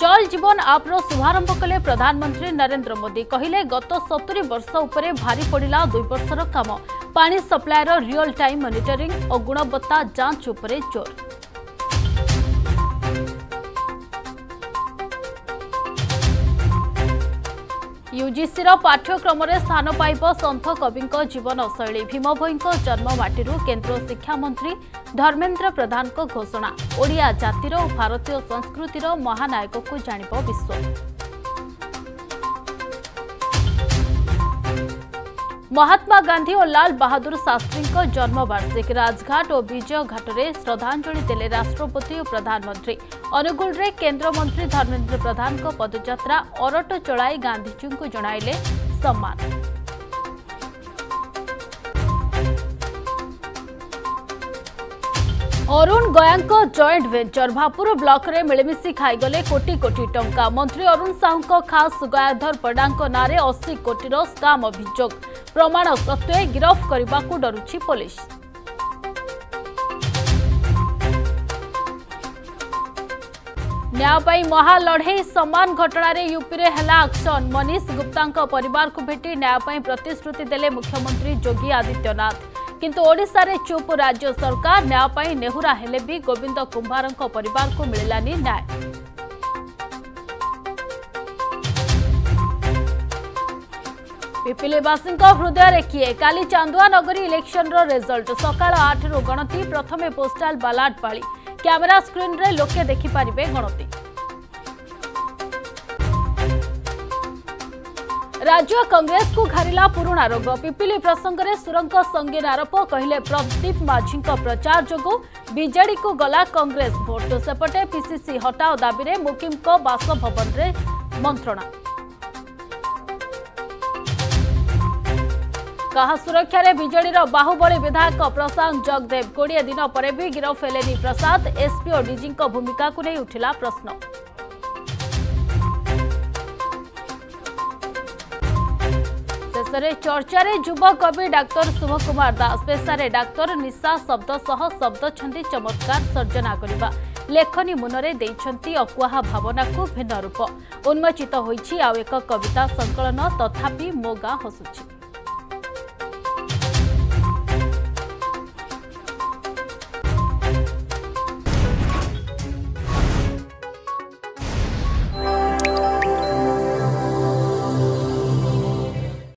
जल जीवन आप्र शुभारंभ कले प्रधानमंत्री नरेंद्र मोदी कहले गत सतुरी वर्ष भारी पड़ा दुई वर्षर काम पा सप्लायर रियल टाइम मॉनिटरिंग और गुणवत्ता जांच उपरे जोर ୟୁଜିସିର ପାଠ୍ୟକ୍ରମରେ ସ୍ଥାନ ପାଇବ ସନ୍ଥ କବିଙ୍କ ଜୀବନଶୈଳୀ ଭୀମଭୋଇଙ୍କ ଜନ୍ମମାଟିରୁ କେନ୍ଦ୍ର ଶିକ୍ଷାମନ୍ତ୍ରୀ ଧର୍ମେନ୍ଦ୍ର ପ୍ରଧାନଙ୍କ ଘୋଷଣା ଓଡ଼ିଆ ଜାତିର ଓ ଭାରତୀୟ ସଂସ୍କୃତିର ମହାନାୟକକୁ ଜାଣିବ ବିଶ୍ୱ महात्मा गान्धी र लालबहादुर शास्त्रीको जन्मवार्ष राजाट विजयघाटर श्रद्धाञ्जली दे राष्ट्रपति प्रधानमन्त्री अनुगुलर केन्द्रमन्त्री धर्मेन्द्र प्रधान पदयात्रा अरट चल गांधीजी को जन सम्मान অরুণ গয়াঙ্ক জয়েন্ট ভেঞ্চর ভাপুর ব্লকরে মিলিমিশি খাইগলে কোটি কোটি টঙ্কা মন্ত্রী অরুণ সাহুঙ্ক খাস গয়াধর পডাঙ্ক নাঁরে অশী কোটির স্কাম অভিযোগ প্রমাণ সত্ত্বে গিরফ করা ডরুছি পুলিশ न्याय पर महालढ़ई सामान घटन यूपी में है आक्शन मनीष गुप्ता परिवार को भेटी न्याय प्रतिश्रुति दे मुख्यमंत्री योगी आदित्यनाथ କିନ୍ତୁ ଓଡ଼ିଶାରେ ଚୁପ୍ ରାଜ୍ୟ ସରକାର ନ୍ୟାୟ ପାଇଁ ନେହୁରା ହେଲେ ବି ଗୋବିନ୍ଦ କୁମ୍ଭାରଙ୍କ ପରିବାରକୁ ମିଳିଲାନି ନ୍ୟାୟ ପିପିଲିବାସୀଙ୍କ ହୃଦୟରେ କିଏ କାଲି ଚାନ୍ଦୁଆ ନଗରୀ ଇଲେକ୍ସନର ରେଜଲ୍ଟ ସକାଳ ଆଠରୁ ଗଣତି ପ୍ରଥମେ ପୋଷ୍ଟାଲ ବାଲାଟ ପାଳି କ୍ୟାମେରା ସ୍କ୍ରିନ୍ରେ ଲୋକେ ଦେଖିପାରିବେ ଗଣତି राज्य कंग्रेस को घारा पुणा रोग पिपिली प्रसंगे सुरंग संगीन आरोप कहले प्रदीप माझी प्रचार जगू विजे को गला कांग्रेस भोट सेपटे पिसीसी हटाओ दाबी में मुकिम बासभवन मंत्रणा कहा सुरक्षा विजेर बाहुबली विधायक प्रशांत जगदेव कोड़े दिन पर भी गिरफ्त हेले प्रसाद और डीजी भूमिका को नहीं उठिला प्रश्न ବାବଦରେ ଚର୍ଚ୍ଚାରେ କବି ଡାକ୍ତର ଶୁଭ କୁମାର ଦାସ ପେଶାରେ ଡାକ୍ତର ନିଶା ଶବ୍ଦ ସହ ଶବ୍ଦ ଛନ୍ତି ଚମତ୍କାର ସର୍ଜନା କରିବା ଲେଖନୀ ମୁନରେ ଦେଇଛନ୍ତି ଅକୁହା ଭାବନାକୁ ଭିନ୍ନ ରୂପ ଉନ୍ମୋଚିତ ହୋଇଛି ଆଉ ଏକ କବିତା ସଂକଳନ ତଥାପି ମୋ ଗାଁ ହସୁଛି